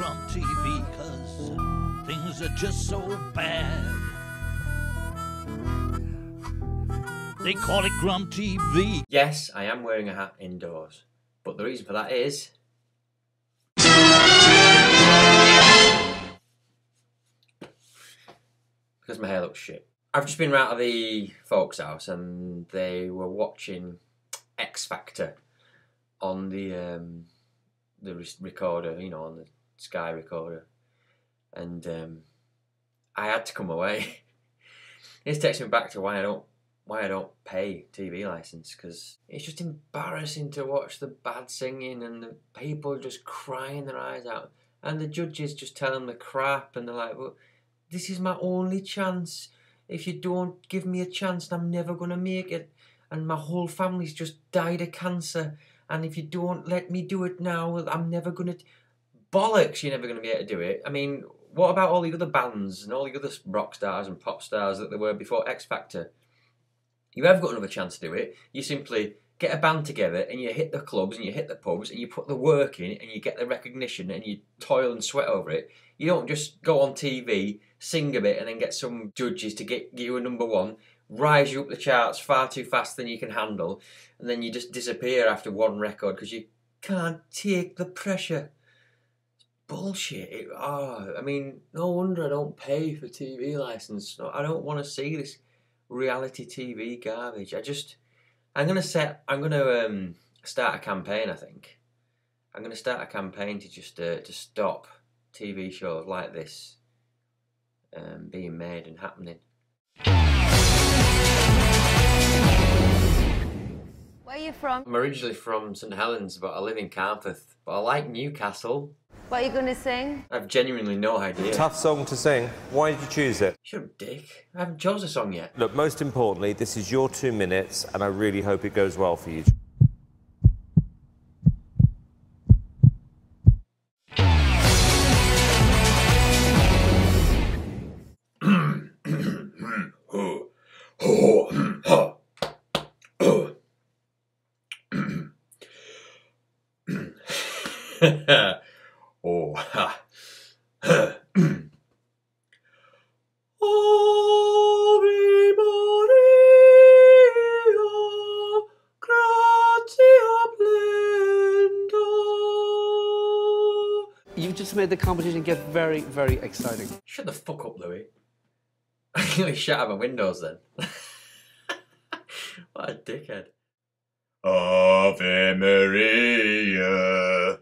Crumb TV because things are just so bad. They call it GrumpTV. Yes, I am wearing a hat indoors, but the reason for that is. Because my hair looks shit. I've just been round to the folks' house and they were watching X Factor on the um, the re- recorder, you know, on the Sky recorder, and um, I had to come away. this takes me back to why I don't why I don't pay TV license because it's just embarrassing to watch the bad singing and the people just crying their eyes out, and the judges just tell them the crap, and they're like, "Well, this is my only chance. If you don't give me a chance, I'm never gonna make it." And my whole family's just died of cancer, and if you don't let me do it now, I'm never gonna. Bollocks! You're never gonna be able to do it. I mean, what about all the other bands and all the other rock stars and pop stars that there were before X Factor? You have got another chance to do it. You simply get a band together and you hit the clubs and you hit the pubs and you put the work in and you get the recognition and you toil and sweat over it. You don't just go on TV, sing a bit, and then get some judges to get you a number one, rise you up the charts far too fast than you can handle, and then you just disappear after one record because you can't take the pressure. Bullshit. It, oh, I mean, no wonder I don't pay for TV license. No, I don't want to see this reality TV garbage. I just, I'm gonna set, I'm gonna um, start a campaign. I think I'm gonna start a campaign to just uh, to stop TV shows like this um, being made and happening. Where are you from? I'm originally from St Helens, but I live in Carnforth. But I like Newcastle. What are you going to sing? I've genuinely no idea. Tough song to sing. Why did you choose it? Shut up, Dick. I haven't chosen a song yet. Look, most importantly, this is your two minutes, and I really hope it goes well for you. oh, ha. Ave Maria, gratia plena. You've just made the competition get very, very exciting. Shut the fuck up, Louis. I nearly shut out my windows then. what a dickhead. Ave Maria,